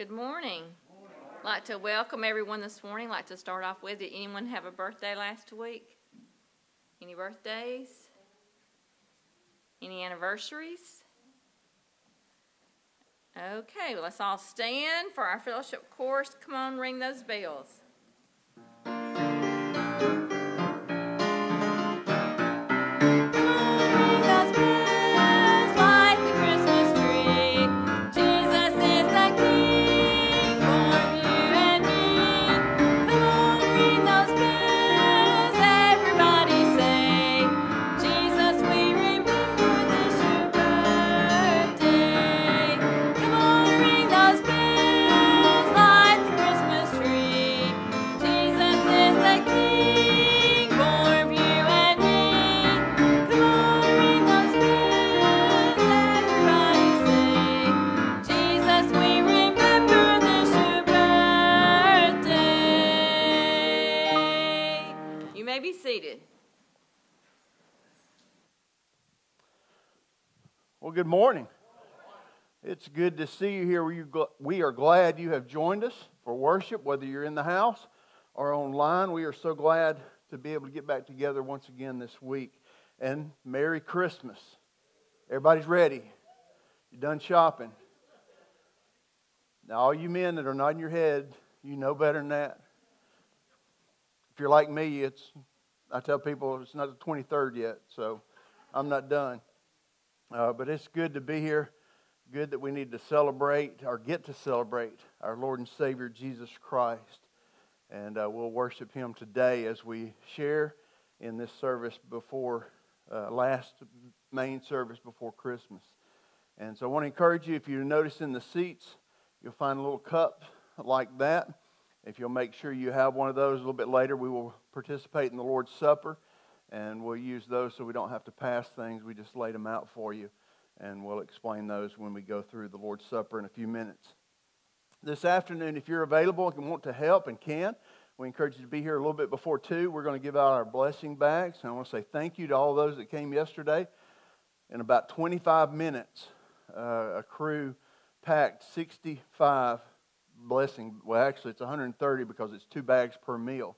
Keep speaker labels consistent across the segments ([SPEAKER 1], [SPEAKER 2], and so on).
[SPEAKER 1] Good morning. Like to welcome everyone this morning. Like to start off with, did anyone have a birthday last week? Any birthdays? Any anniversaries? Okay, well, let's all stand for our fellowship course. Come on, ring those bells.
[SPEAKER 2] Well, good morning. It's good to see you here. We are glad you have joined us for worship, whether you're in the house or online. We are so glad to be able to get back together once again this week. And Merry Christmas. Everybody's ready. You're done shopping? Now, all you men that are nodding your head, you know better than that. If you're like me, it's I tell people it's not the 23rd yet, so I'm not done. Uh, but it's good to be here. Good that we need to celebrate or get to celebrate our Lord and Savior Jesus Christ. And uh, we'll worship Him today as we share in this service before uh, last main service before Christmas. And so I want to encourage you if you notice in the seats, you'll find a little cup like that. If you'll make sure you have one of those a little bit later, we will participate in the Lord's Supper and we'll use those so we don't have to pass things. We just laid them out for you, and we'll explain those when we go through the Lord's Supper in a few minutes. This afternoon, if you're available and want to help and can, we encourage you to be here a little bit before 2. We're going to give out our blessing bags. And I want to say thank you to all those that came yesterday. In about 25 minutes, uh, a crew packed 65 blessing. Well, actually, it's 130 because it's two bags per meal.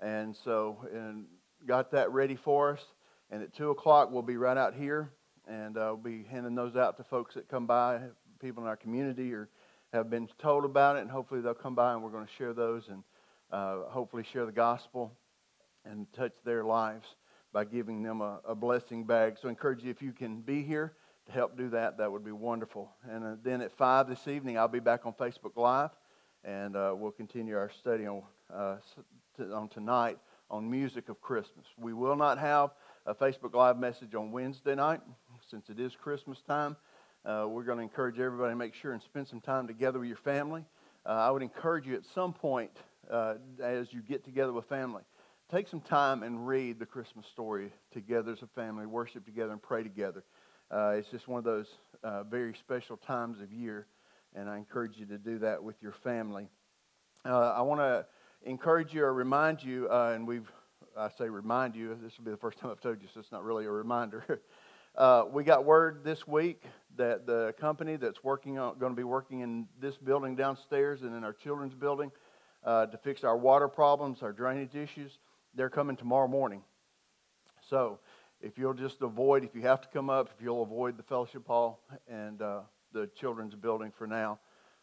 [SPEAKER 2] And so, and got that ready for us. And at 2 o'clock, we'll be right out here, and uh, we'll be handing those out to folks that come by, people in our community, or have been told about it. And hopefully, they'll come by, and we're going to share those and uh, hopefully share the gospel and touch their lives by giving them a, a, blessing bag. So, I encourage you, if you can be here to help do that, that would be wonderful. And uh, then at 5 this evening, I'll be back on Facebook Live, and uh, we'll continue our study on, uh, on tonight on music of Christmas. We will not have a Facebook Live message on Wednesday night since it is Christmas time. Uh, we're going to encourage everybody to make sure and spend some time together with your family. I would encourage you at some point as you get together with family, take some time and read the Christmas story together as a family, worship together, and pray together. Uh, it's just one of those uh, very special times of year, and I encourage you to do that with your family. Uh, I want to encourage you or remind you, uh, and we've, I say remind you, this will be the first time I've told you, so it's not really a reminder. uh, we got word this week that the company that's working on, going to be working in this building downstairs and in our children's building uh, to fix our water problems, our drainage issues, they're coming tomorrow morning. So if you'll just avoid, if you have to come up, if you'll avoid the fellowship hall and uh, the children's building for now,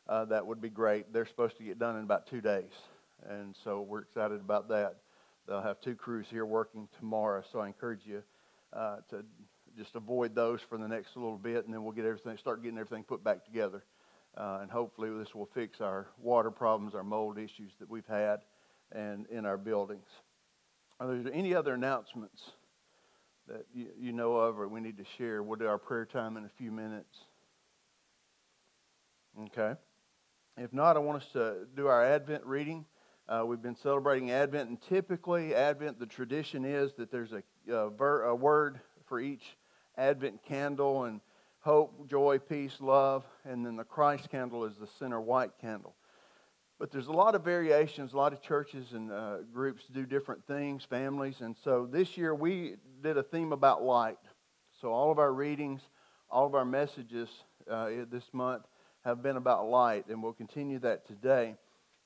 [SPEAKER 2] uh, that would be great. They're supposed to get done in about two days and so we're excited about that. They'll have two crews here working tomorrow, so I encourage you uh, to just avoid those for the next little bit, and then we'll get everything, start getting everything put back together, uh, and hopefully this will fix our water problems, our mold issues that we've had, and in our buildings. Are there any other announcements that you, you know of or we need to share? We'll do our prayer time in a few minutes. Okay. If not, I want us to do our Advent reading. Uh, we've been celebrating Advent, and typically, Advent, the tradition is that there's a, a, ver, a word for each Advent candle, and hope, joy, peace, love, and then the Christ candle is the center white candle. But there's a lot of variations. A lot of churches and uh, groups do different things, families. And so this year we did a theme about light. So all of our readings, all of our messages uh, this month have been about light, and we'll continue that today.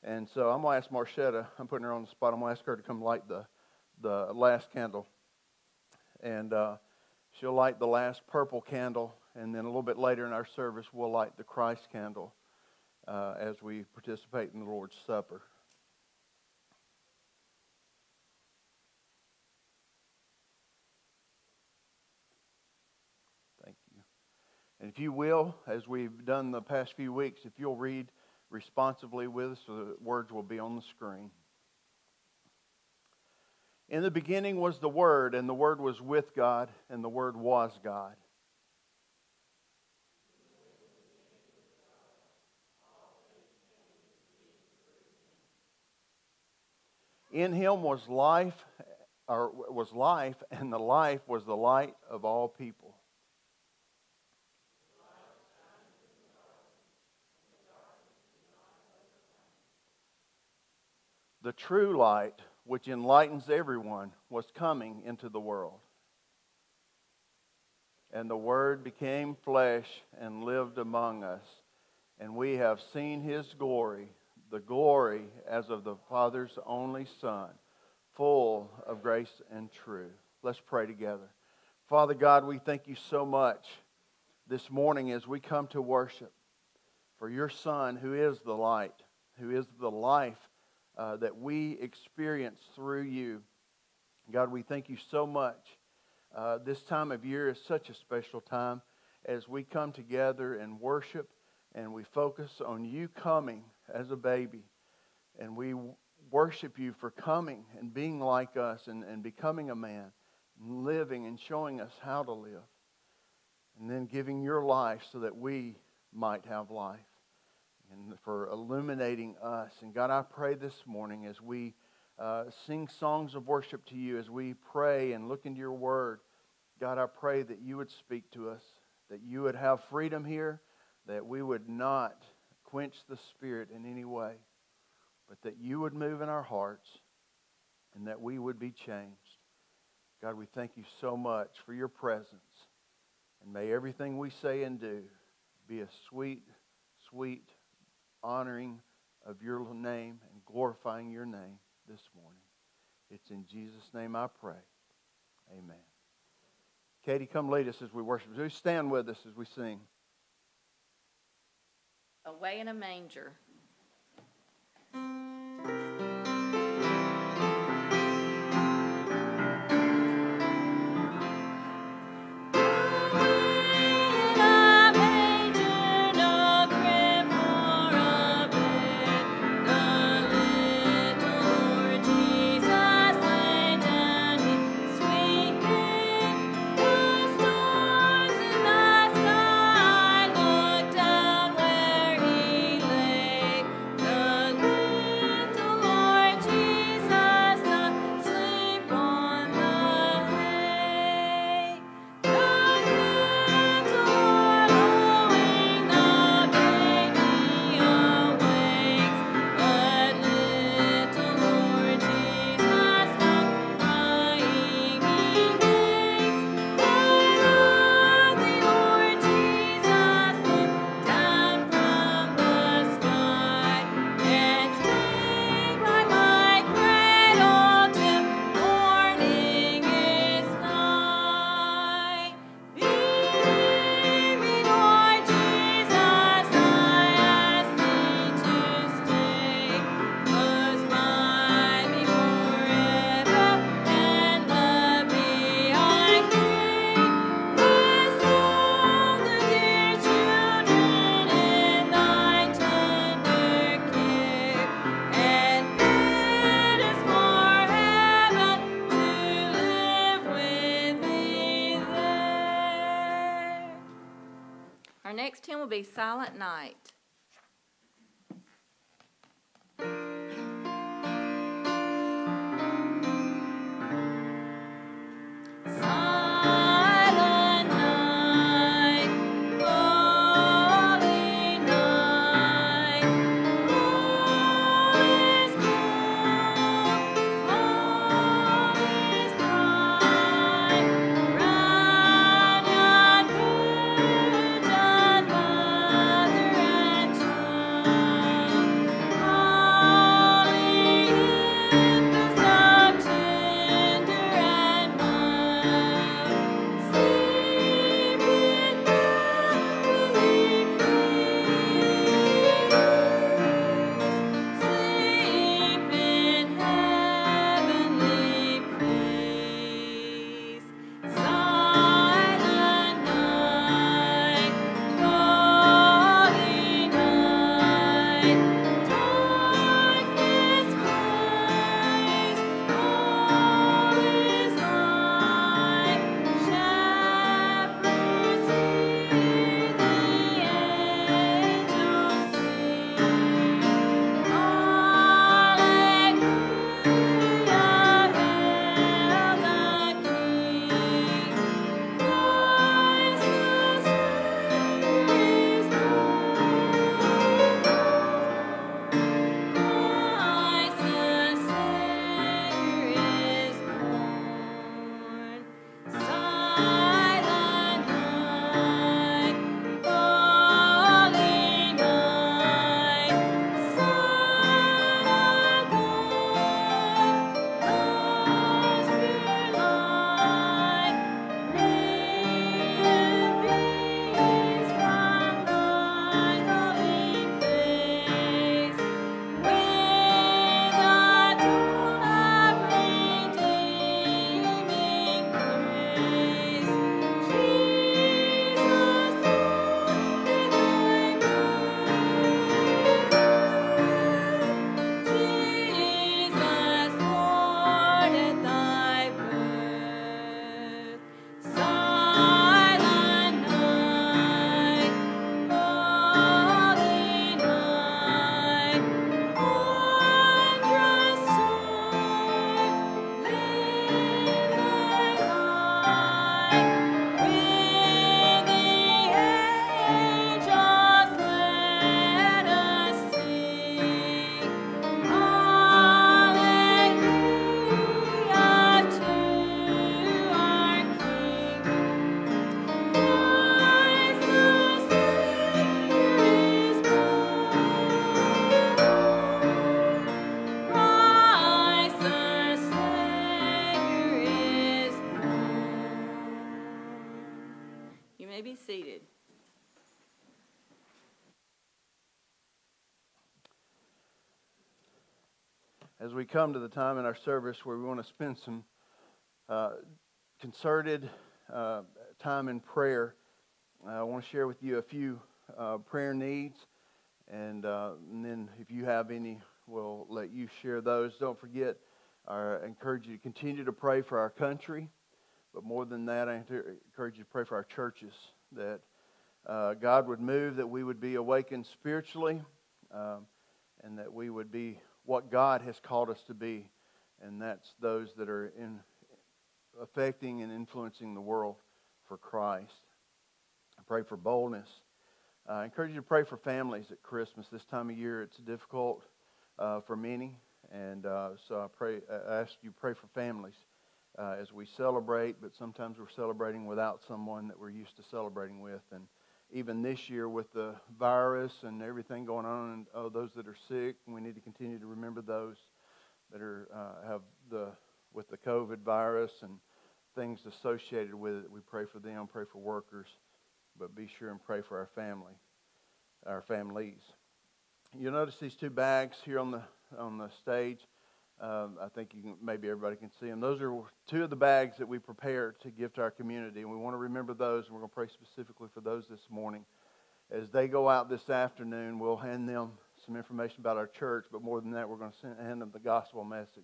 [SPEAKER 2] And so I'm going to ask Marshetta, I'm putting her on the spot, I'm going to ask her to come light the, the last candle. And uh, she'll light the last purple candle, and then a little bit later in our service, we'll light the Christ candle uh, as we participate in the Lord's Supper. Thank you. And if you will, as we've done the past few weeks, if you'll read responsively with us, the words will be on the screen. In the beginning was the Word, and the Word was with God, and the Word was God. In him was life, or was life, and the life was the light of all people. The true light, which enlightens everyone, was coming into the world. And the Word became flesh and lived among us. And we have seen his glory the glory as of the Father's only Son, full of grace and truth. Let's pray together. Father God, we thank you so much this morning as we come to worship for your Son, who is the light, who is the life uh, that we experience through you. God, we thank you so much. Uh, this time of year is such a special time as we come together and worship and we focus on you coming as a baby. And we worship you for coming and being like us and, and becoming a man, and living and showing us how to live. And then giving your life so that we might have life. And for illuminating us. And God, I pray this morning as we uh, sing songs of worship to you, as we pray and look into your word, God, I pray that you would speak to us, that you would have freedom here, that we would not quench the Spirit in any way, but that you would move in our hearts and that we would be changed. God, we thank you so much for your presence. And may everything we say and do be a sweet, sweet honoring of your name and glorifying your name this morning. It's in Jesus' name I pray. Amen. Katie, come lead us as we worship. Stand with us as we sing
[SPEAKER 1] away in a manger. Silent Night.
[SPEAKER 2] Come to the time in our service where we want to spend some uh, concerted uh, time in prayer, I want to share with you a few uh, prayer needs. And, uh, and then if you have any, we'll let you share those. Don't forget, I encourage you to continue to pray for our country. But more than that, I encourage you to pray for our churches that uh, God would move, that we would be awakened spiritually, um, and that we would be what God has called us to be. And that's those that are in affecting and influencing the world for Christ. I pray for boldness. Uh, I encourage you to pray for families at Christmas. This time of year, it's difficult uh, for many, and uh, so I pray. I ask you pray for families uh, as we celebrate, but sometimes we're celebrating without someone that we're used to celebrating with. And even this year, with the virus and everything going on, and oh, those that are sick, we need to continue to remember those that are uh, have the with the COVID virus and things associated with it. We pray for them, pray for workers, but be sure and pray for our family, our families. You'll notice these two bags here on the on the stage. Um, I think can, maybe everybody can see them. Those are two of the bags that we prepare to give to our community, and we want to remember those. And we're going to pray specifically for those this morning. As they go out this afternoon, we'll hand them some information about our church, but more than that, we're going to send, hand them the gospel message.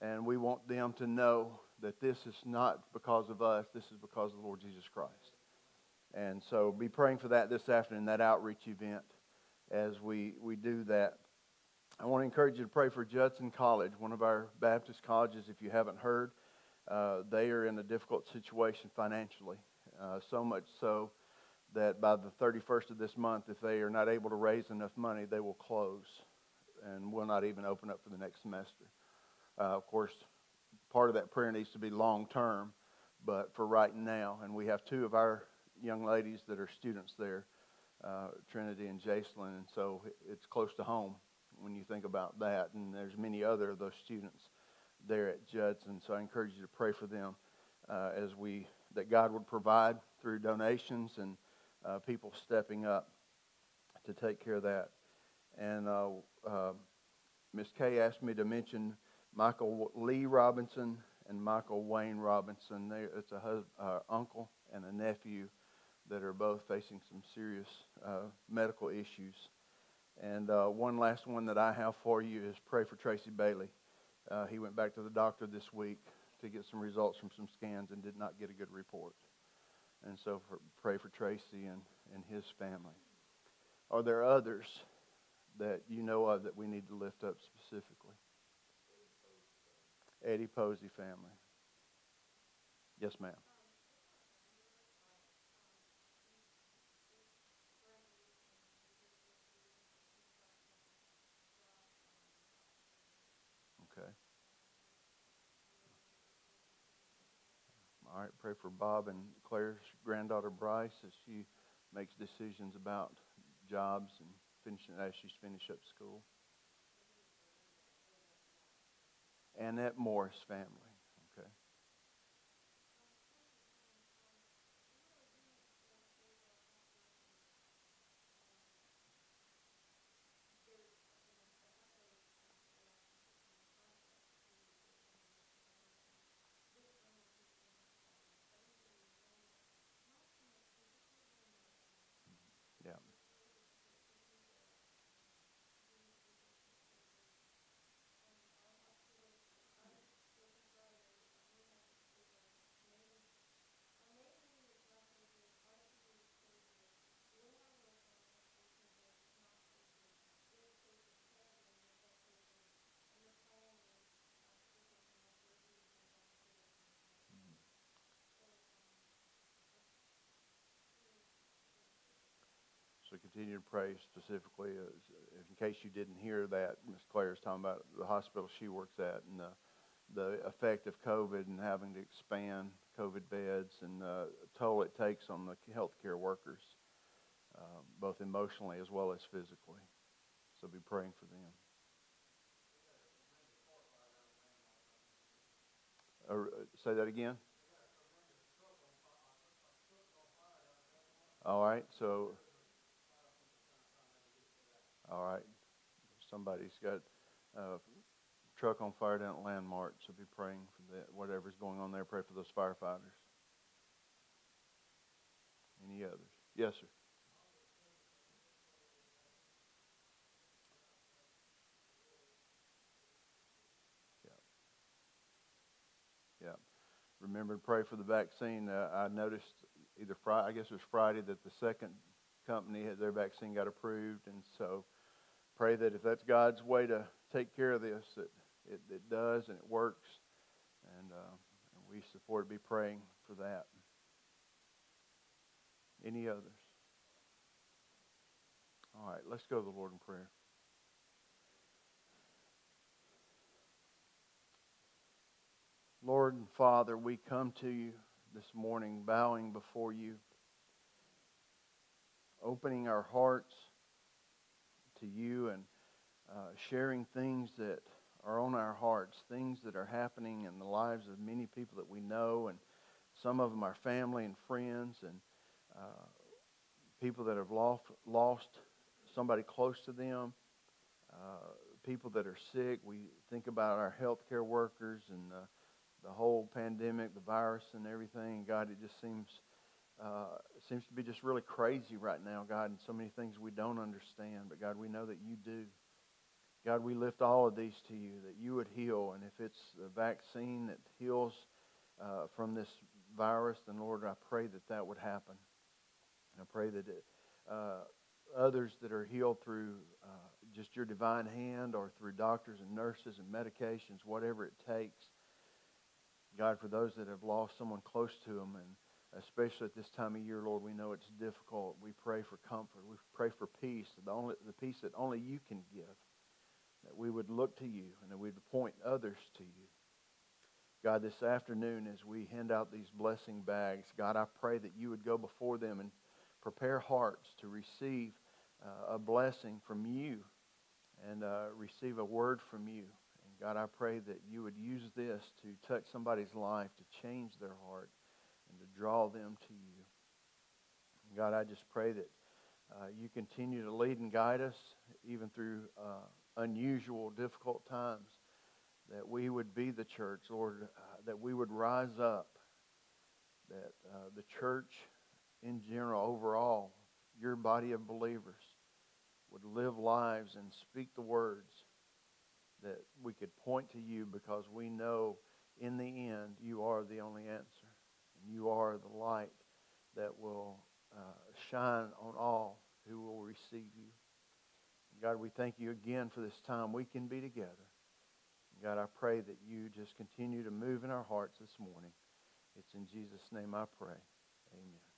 [SPEAKER 2] And we want them to know that this is not because of us, this is because of the Lord Jesus Christ. And so be praying for that this afternoon, that outreach event, as we, we do that. I want to encourage you to pray for Judson College, one of our Baptist colleges. If you haven't heard, uh, they are in a difficult situation financially, uh, so much so that by the 31st of this month, if they are not able to raise enough money, they will close and will not even open up for the next semester. Uh, of course, part of that prayer needs to be long term, but for right now, and we have two of our young ladies that are students there, uh, Trinity and Jacelyn, and so it's close to home when you think about that. And there's many other of those students there at Judson. So I encourage you to pray for them uh, as we that God would provide through donations and uh, people stepping up to take care of that. And uh, uh Miss Kay asked me to mention Michael Lee Robinson and Michael Wayne Robinson. They, it's a hus- uh, uncle and a nephew that are both facing some serious uh, medical issues. And uh, one last one that I have for you is pray for Tracy Bailey. Uh, he went back to the doctor this week to get some results from some scans and did not get a good report. And so for, pray for Tracy and, and his family. Are there others that you know of that we need to lift up specifically? Eddie Posey family. Yes, ma'am. All right, pray for Bob and Claire's granddaughter Bryce as she makes decisions about jobs and finishing as she's finished up school. Annette Morris family. So continue to pray specifically, as, in case you didn't hear that, Ms. Claire is talking about the hospital she works at and the, the effect of COVID and having to expand COVID beds and the toll it takes on the healthcare workers, uh, both emotionally as well as physically. So be praying for them. Uh, say that again. All right, so. All right, somebody's got a truck on fire down at Landmark, so be praying for that. Whatever's going on there, pray for those firefighters. Any others? Yes, sir. Yeah. Yeah. Remember to pray for the vaccine. Uh, I noticed either Friday, I guess it was Friday, that the second company had their vaccine got approved, and so pray that if that's God's way to take care of this, that it, it does and it works, and, uh, and we support. Be praying for that. Any others? All right, let's go to the Lord in prayer. Lord and Father, we come to you this morning bowing before you, opening our hearts to you and uh, sharing things that are on our hearts, things that are happening in the lives of many people that we know, and some of them are family and friends, and uh, people that have lost, lost somebody close to them, uh, people that are sick. We think about our healthcare workers and the whole pandemic, the virus, and everything. God, it just seems uh, seems to be just really crazy right now, God, and so many things we don't understand. But God, we know that you do. God, we lift all of these to you that you would heal, and if it's the vaccine that heals uh, from this virus, then Lord, I pray that that would happen. And I pray that it, uh, others that are healed through uh, just your divine hand or through doctors and nurses and medications, whatever it takes. God, for those that have lost someone close to them, and especially at this time of year, Lord, we know it's difficult. We pray for comfort. We pray for peace, the, only, the peace that only you can give. That we would look to you and that we'd point others to you. God, this afternoon as we hand out these blessing bags, God, I pray that you would go before them and prepare hearts to receive uh, a blessing from you and uh, receive a word from you. And God, I pray that you would use this to touch somebody's life, to change their heart, and to draw them to you. God, I just pray that uh, you continue to lead and guide us even through uh, unusual, difficult times, that we would be the church, Lord, uh, that we would rise up, that uh, the church in general, overall, your body of believers, would live lives and speak the words that we could point to you because we know in the end you are the only answer. You are the light that will uh, shine on all who will receive you. God, we thank you again for this time we can be together. God, I pray that you just continue to move in our hearts this morning. It's in Jesus' name I pray. Amen.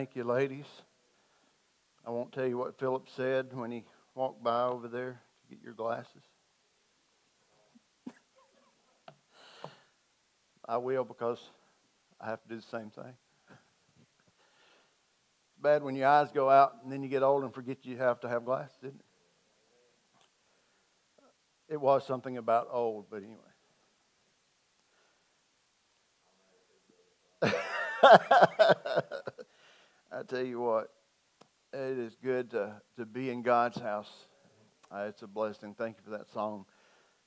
[SPEAKER 2] Thank you, ladies. I won't tell you what Philip said when he walked by over there to get your glasses. I will because I have to do the same thing. It's bad when your eyes go out and then you get old and forget you have to have glasses, isn't it? It was something about old, but anyway. I tell you what, it is good to, to be in God's house. Uh, it's a blessing. Thank you for that song.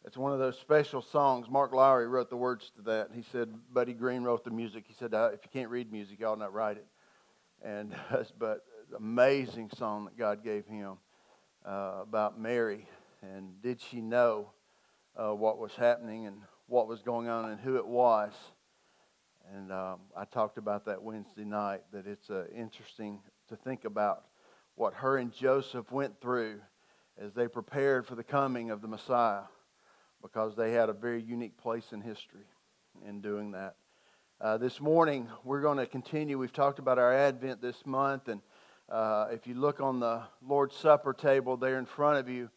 [SPEAKER 2] It's one of those special songs. Mark Lowry wrote the words to that. He said, Buddy Green wrote the music. He said, uh, if you can't read music, ought not write it. And, but amazing song that God gave him uh, about Mary. And did she know uh, what was happening and what was going on and who it was? And um, I talked about that Wednesday night, that it's uh, interesting to think about what her and Joseph went through as they prepared for the coming of the Messiah because they had a very unique place in history in doing that. Uh, this morning, we're going to continue. We've talked about our Advent this month, and uh, if you look on the Lord's Supper table there in front of you,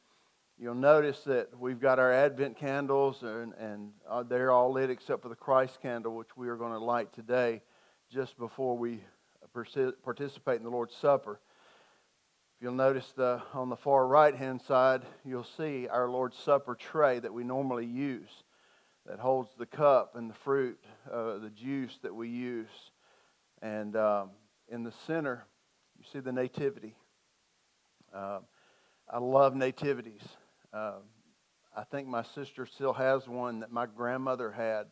[SPEAKER 2] you'll notice that we've got our Advent candles, and, and uh, they're all lit except for the Christ candle, which we are going to light today just before we participate in the Lord's Supper. If you'll notice the, on the far right hand side, you'll see our Lord's Supper tray that we normally use that holds the cup and the fruit, uh, the juice that we use. And um, in the center, you see the nativity. Uh, I love nativities. Uh, I think my sister still has one that my grandmother had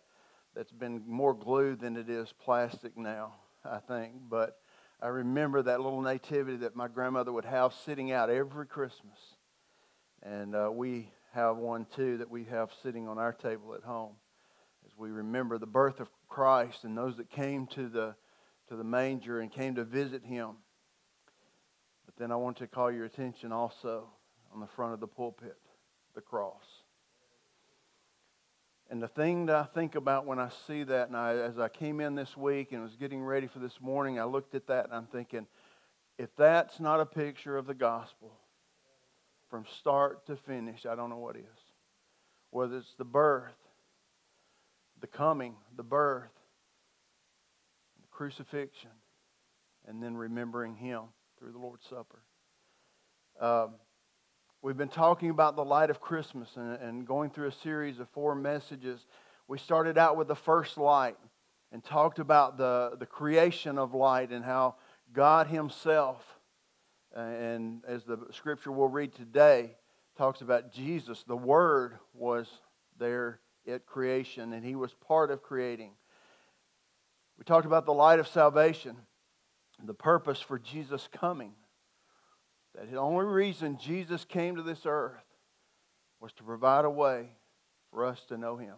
[SPEAKER 2] that's been more glue than it is plastic now, I think. But I remember that little nativity that my grandmother would have sitting out every Christmas. And uh, we have one too that we have sitting on our table at home as we remember the birth of Christ and those that came to the, to the manger and came to visit him. But then I want to call your attention also on the front of the pulpit, the cross. And the thing that I think about when I see that, and I, as I came in this week and was getting ready for this morning, I looked at that and I'm thinking, if that's not a picture of the gospel from start to finish, I don't know what is. Whether it's the birth, the coming, the birth, the crucifixion, and then remembering Him through the Lord's Supper. Um, We've been talking about the light of Christmas and, and, going through a series of four messages. We started out with the first light and talked about the, the creation of light and how God Himself, and as the scripture we'll read today, talks about Jesus, the Word was there at creation and He was part of creating. We talked about the light of salvation, the purpose for Jesus coming that the only reason Jesus came to this earth was to provide a way for us to know Him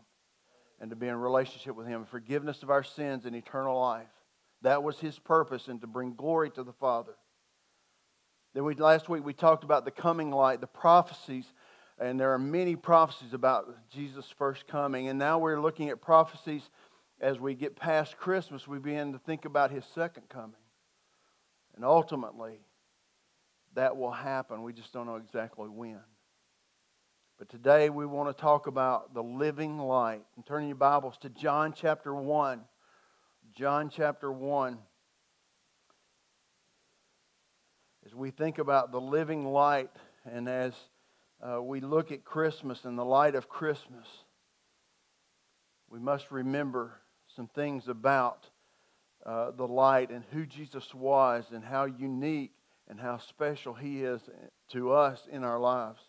[SPEAKER 2] and to be in relationship with Him, forgiveness of our sins and eternal life. That was His purpose and to bring glory to the Father. Then we, last week we talked about the coming light, the prophecies, and there are many prophecies about Jesus' first coming. And now we're looking at prophecies as we get past Christmas, we begin to think about His second coming. And ultimately, that will happen. We just don't know exactly when. But today we want to talk about the living light. And turn your Bibles to John chapter 1. John chapter 1. As we think about the living light and as uh, we look at Christmas and the light of Christmas, we must remember some things about uh, the light and who Jesus was and how unique and how special He is to us in our lives.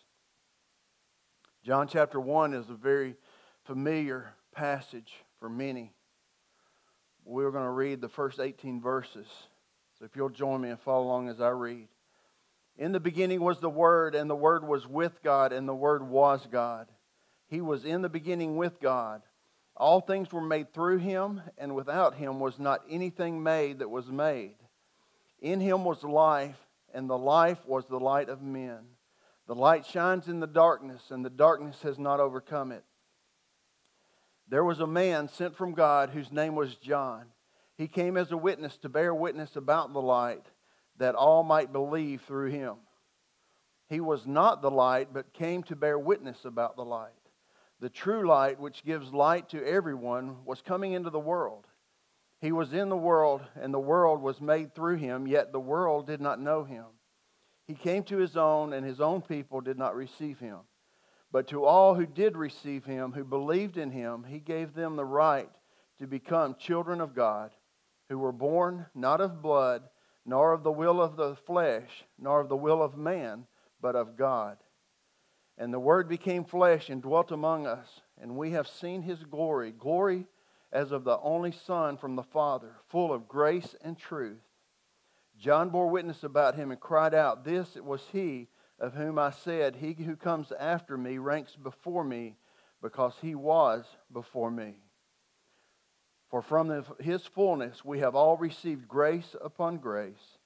[SPEAKER 2] John chapter 1 is a very familiar passage for many. We're going to read the first 18 verses. So if you'll join me and follow along as I read. In the beginning was the Word, and the Word was with God, and the Word was God. He was in the beginning with God. All things were made through him, and without him was not anything made that was made. In him was life, and the life was the light of men. The light shines in the darkness, and the darkness has not overcome it. There was a man sent from God whose name was John. He came as a witness to bear witness about the light, that all might believe through him. He was not the light, but came to bear witness about the light. The true light, which gives light to everyone, was coming into the world. He was in the world, and the world was made through him, yet the world did not know him. He came to his own, and his own people did not receive him. But to all who did receive him, who believed in him, he gave them the right to become children of God who were born not of blood, nor of the will of the flesh, nor of the will of man, but of God. And the Word became flesh and dwelt among us, and we have seen his glory, glory as of the only Son from the Father, full of grace and truth. John bore witness about him and cried out, This it was he of whom I said, He who comes after me ranks before me, because he was before me. For from the, his fullness we have all received grace upon grace.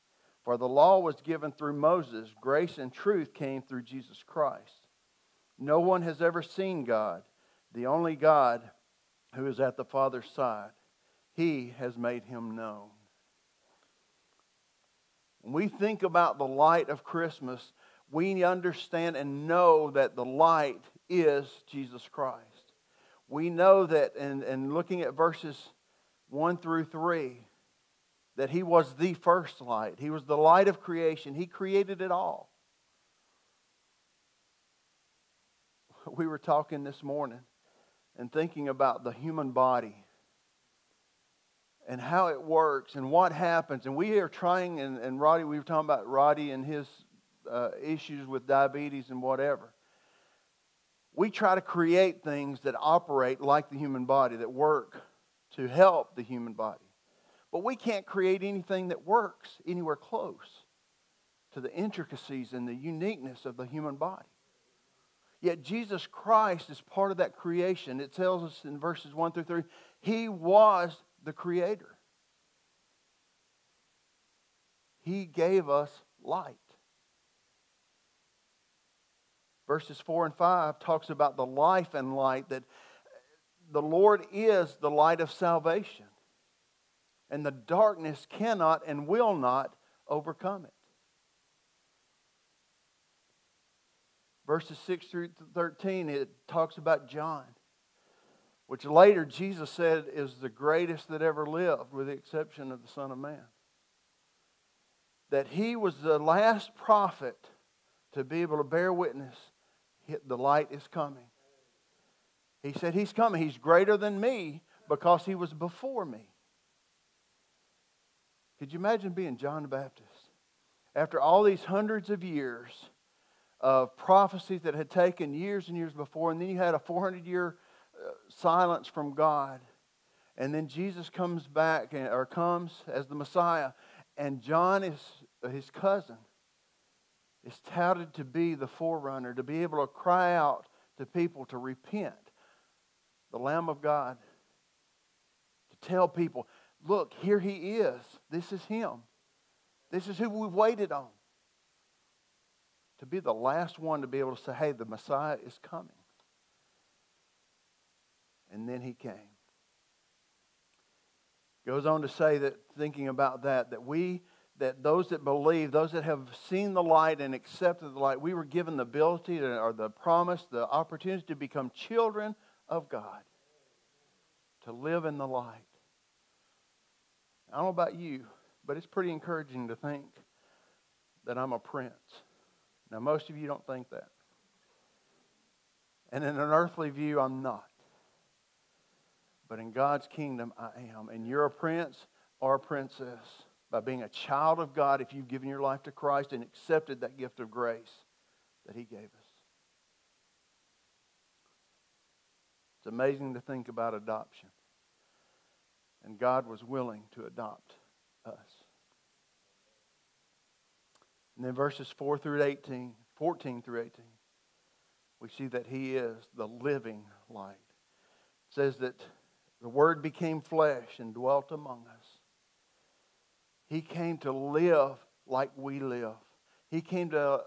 [SPEAKER 2] For the law was given through Moses, grace and truth came through Jesus Christ. No one has ever seen God, the only God who is at the Father's side. He has made him known. When we think about the light of Christmas, we understand and know that the light is Jesus Christ we know that, and, and looking at verses 1 through 3, that he was the first light. He was the light of creation. He created it all. We were talking this morning and thinking about the human body and how it works and what happens. And we are trying, and, and Roddy, we were talking about Roddy and his uh, issues with diabetes and whatever we try to create things that operate like the human body, that work to help the human body. But we can't create anything that works anywhere close to the intricacies and the uniqueness of the human body. Yet Jesus Christ is part of that creation. It tells us in verses 1 through 3 He was the creator, He gave us light verses 4 and 5 talks about the life and light that the Lord is the light of salvation. And the darkness cannot and will not overcome it. Verses 6 through 13, it talks about John, which later Jesus said is the greatest that ever lived, with the exception of the Son of Man. That he was the last prophet to be able to bear witness the light is coming. He said, He's coming. He's greater than me because He was before me. Could you imagine being John the Baptist? After all these hundreds of years of prophecies that had taken years and years before, and then you had a 400 year uh, silence from God. And then Jesus comes back or comes as the Messiah, and John is his cousin is touted to be the forerunner, to be able to cry out to people to repent. The Lamb of God. To tell people, look, here he is. This is him. This is who we've waited on. To be the last one to be able to say, hey, the Messiah is coming. And then he came. Goes on to say that, thinking about that, that we that those that believe, those that have seen the light and accepted the light, we were given the ability to, or the promise, the opportunity to become children of God, to live in the light. I don't know about you, but it's pretty encouraging to think that I'm a prince. Now, most of you don't think that. And in an earthly view, I'm not. But in God's kingdom, I am. And you're a prince or a princess by being a child of God if you've given your life to Christ and accepted that gift of grace that He gave us. It's amazing to think about adoption. And God was willing to adopt us. And then verses 4 through 18, 14 through 18, we see that He is the living light. It says that the Word became flesh and dwelt among us. He came to live like we live. He came to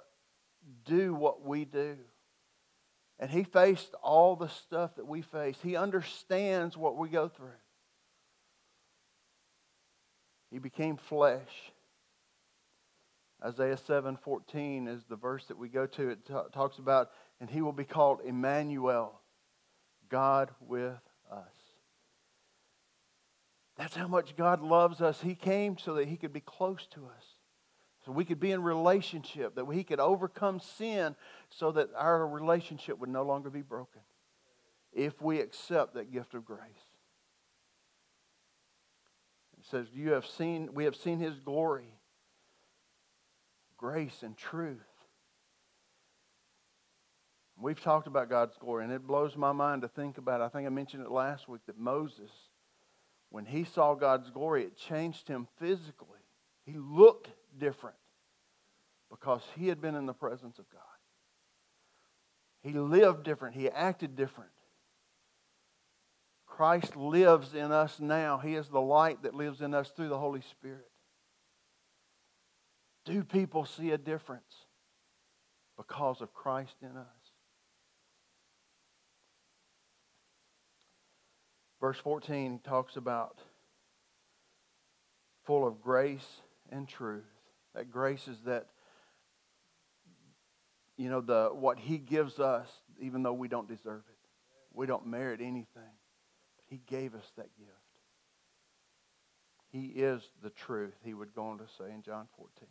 [SPEAKER 2] do what we do. And he faced all the stuff that we face. He understands what we go through. He became flesh. Isaiah 7:14 is the verse that we go to. It t- talks about, and he will be called Emmanuel, God with us. That's how much God loves us. He came so that he could be close to us. So we could be in relationship, that he could overcome sin so that our relationship would no longer be broken if we accept that gift of grace. It says, You have seen, we have seen his glory, grace and truth. We've talked about God's glory, and it blows my mind to think about. I think I mentioned it last week that Moses, when he saw God's glory, it changed him physically. He looked different because he had been in the presence of God. He lived different, he acted different. Christ lives in us now. He is the light that lives in us through the Holy Spirit. Do people see a difference because of Christ in us? Verse 14, he talks about full of grace and truth. That grace is that, you know, the what he gives us, even though we don't deserve it. We don't merit anything. But he gave us that gift. He is the truth, he would go on to say in John 14.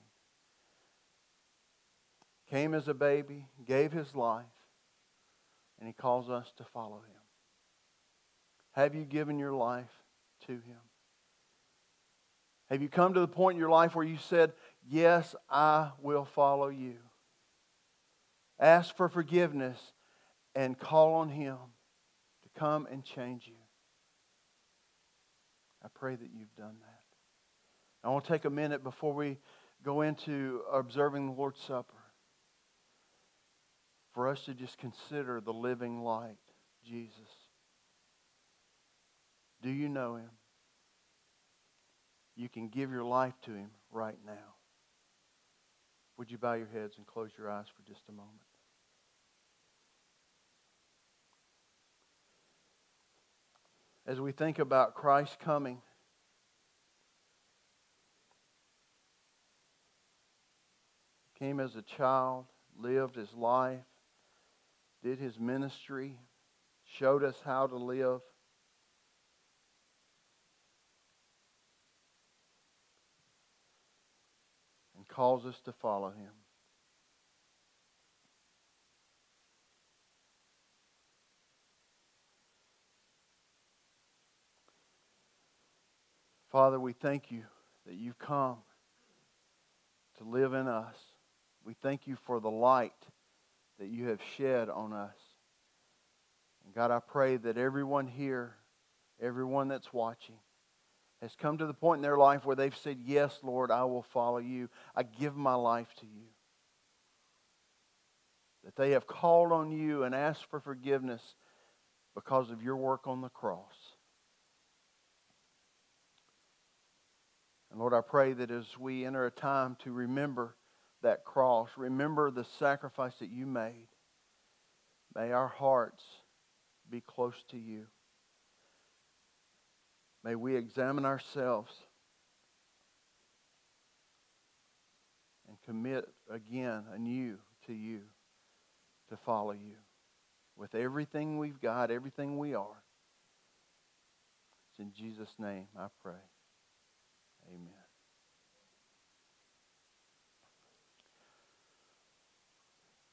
[SPEAKER 2] Came as a baby, gave his life, and he calls us to follow him. Have you given your life to him? Have you come to the point in your life where you said, Yes, I will follow you? Ask for forgiveness and call on Him to come and change you. I pray that you've done that. I want to take a minute before we go into observing the Lord's Supper for us to just consider the living light, Jesus. Do you know Him? you can give your life to Him right now. Would you bow your heads and close your eyes for just a moment? As we think about Christ coming, came as a child, lived his life, did his ministry, showed us how to live. And Calls us to follow him. Father, we thank you that you've come to live in us. We thank you for the light that you have shed on us. And God, I pray that everyone here, everyone that's watching, has come to the point in their life where they've said, Yes, Lord, I will follow you. I give my life to you. That they have called on you and asked for forgiveness because of your work on the cross. And Lord, I pray that as we enter a time to remember that cross, remember the sacrifice that you made, may our hearts be close to you. May we examine ourselves and commit again anew to you to follow you with everything we've got, everything we are. It's in Jesus' name I pray. Amen.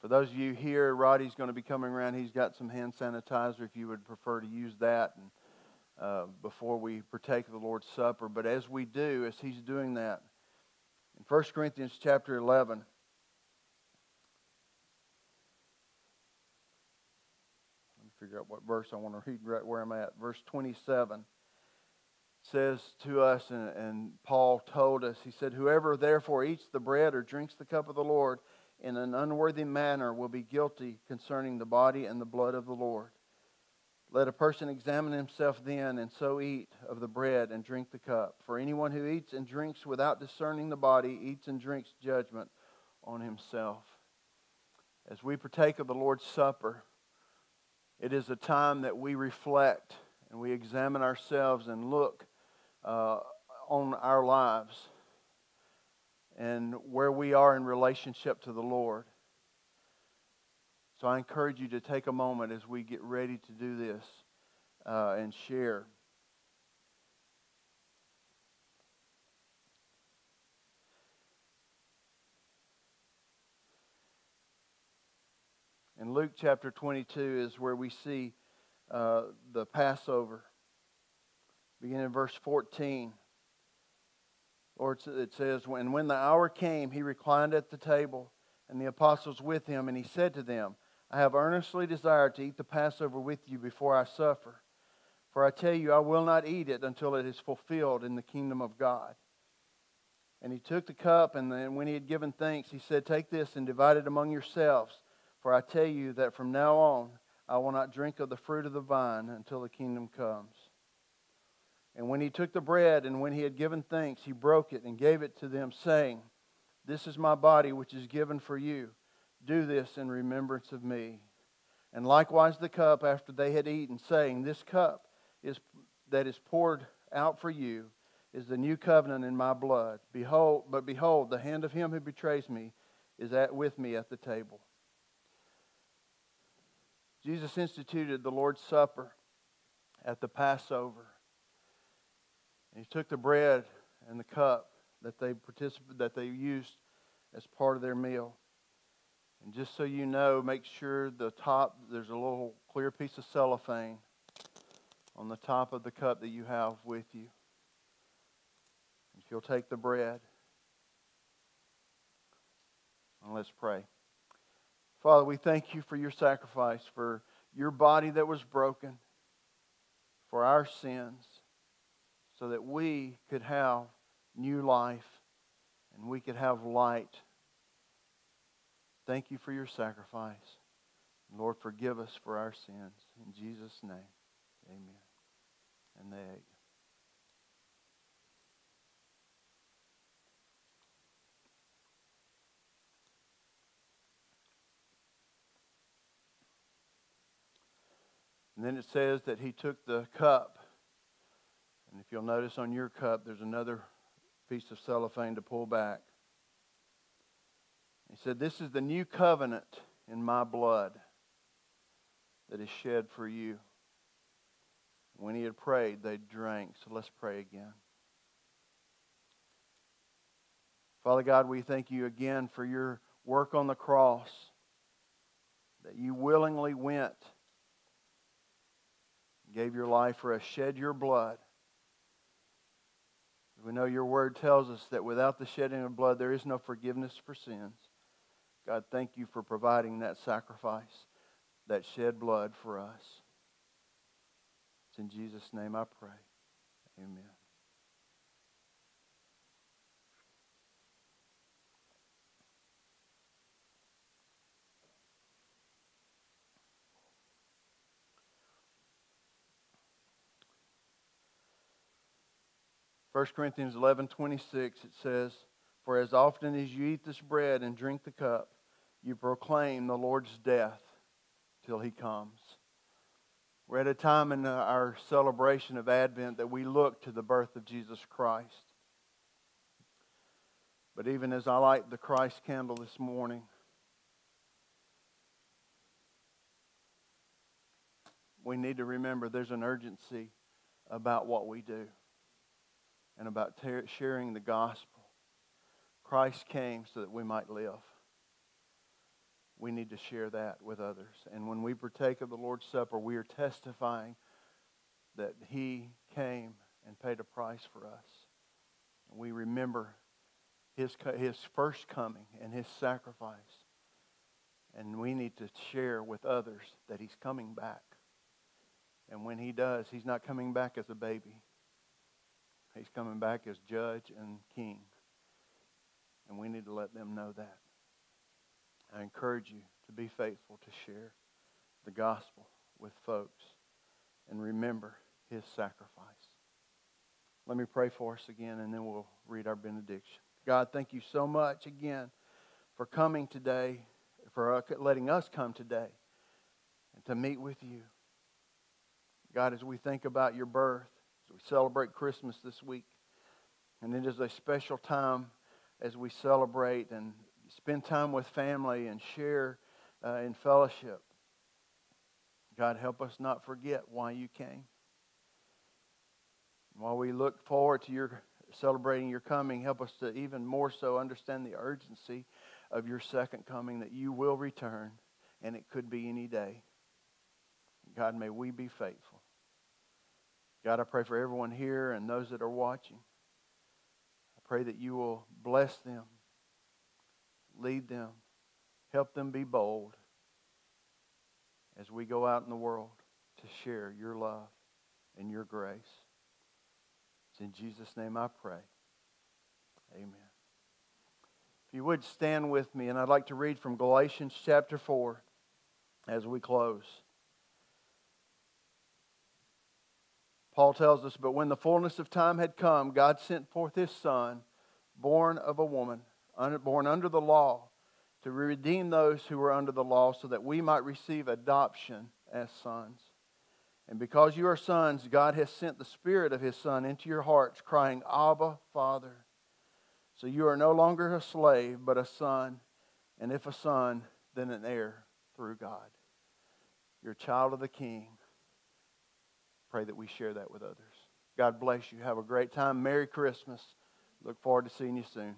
[SPEAKER 2] For those of you here, Roddy's going to be coming around. He's got some hand sanitizer if you would prefer to use that. And uh, before we partake of the Lord's Supper. But as we do, as he's doing that, in 1 Corinthians chapter 11, let me figure out what verse I want to read right where I'm at. Verse 27 says to us, and, and Paul told us, he said, Whoever therefore eats the bread or drinks the cup of the Lord in an unworthy manner will be guilty concerning the body and the blood of the Lord. Let a person examine himself then, and so eat of the bread and drink the cup. For anyone who eats and drinks without discerning the body eats and drinks judgment on himself. As we partake of the Lord's Supper, it is a time that we reflect and we examine ourselves and look uh, on our lives and where we are in relationship to the Lord. So I encourage you to take a moment as we get ready to do this uh, and share. In Luke chapter 22 is where we see uh, the Passover. Beginning in verse 14. Lord, it says, And when the hour came, he reclined at the table, and the apostles with him, and he said to them, I have earnestly desired to eat the Passover with you before I suffer. For I tell you, I will not eat it until it is fulfilled in the kingdom of God. And he took the cup, and then when he had given thanks, he said, Take this and divide it among yourselves. For I tell you that from now on I will not drink of the fruit of the vine until the kingdom comes. And when he took the bread and when he had given thanks, he broke it and gave it to them, saying, This is my body which is given for you. Do this in remembrance of me. And likewise the cup after they had eaten, saying, This cup is, that is poured out for you is the new covenant in my blood. Behold, but behold, the hand of him who betrays me is at, with me at the table. Jesus instituted the Lord's Supper at the Passover. And he took the bread and the cup that they participated, that they used as part of their meal. And just so you know, make sure the top there's a little clear piece of cellophane on the top of the cup that you have with you. If you'll take the bread, and let's pray. Father, we thank you for your sacrifice, for your body that was broken, for our sins, so that we could have new life and we could have light. Thank you for your sacrifice. Lord, forgive us for our sins. In Jesus' name, amen. And they ate. And then it says that he took the cup. And if you'll notice on your cup, there's another piece of cellophane to pull back. He said, This is the new covenant in my blood that is shed for you. When he had prayed, they drank. So let's pray again. Father God, we thank you again for your work on the cross, that you willingly went gave your life for us, shed your blood. We know your word tells us that without the shedding of blood, there is no forgiveness for sins. God, thank you for providing that sacrifice, that shed blood for us. It's in Jesus' name I pray. Amen. 1 Corinthians 11 26, it says, For as often as you eat this bread and drink the cup, you proclaim the Lord's death till he comes. We're at a time in uh, our celebration of Advent that we look to the birth of Jesus Christ. But even as I light the Christ candle this morning, we need to remember there's an urgency about what we do and about sharing the gospel. Christ came so that we might live. We need to share that with others. And when we partake of the Lord's Supper, we are testifying that He came and paid a price for us. We remember his, his first coming and His sacrifice. And we need to share with others that He's coming back. And when He does, He's not coming back as a baby. He's coming back as judge and king. And we need to let them know that. I encourage you to be faithful to share the gospel with folks and remember his sacrifice. Let me pray for us again and then we'll read our benediction. God, thank you so much again for coming today, for uh, letting us come today and to meet with you. God, as we think about your birth, we celebrate Christmas this week. And it is a special time as we celebrate and spend time with family and share uh, in fellowship. God, help us not forget why you came. While we look forward to your celebrating your coming, help us to even more so understand the urgency of your second coming, that you will return, and it could be any day. God, may we be faithful. God, I pray for everyone here and those that are watching. I pray that you will bless them, lead them, help them be bold as we go out in the world to share your love and your grace. It's in Jesus' name I pray. Amen. If you would stand with me, and I'd like to read from Galatians chapter 4 as we close. Paul tells us, But when the fullness of time had come, God sent forth his Son, born of a woman, born under the law, to redeem those who were under the law, so that we might receive adoption as sons. And because you are sons, God has sent the Spirit of His Son into your hearts, crying, Abba, Father. So you are no longer a slave, but a son. And if a son, then an heir through God. You're a child of the King. Pray that we share that with others. God bless you. Have a great time. Merry Christmas. Look forward to seeing you soon.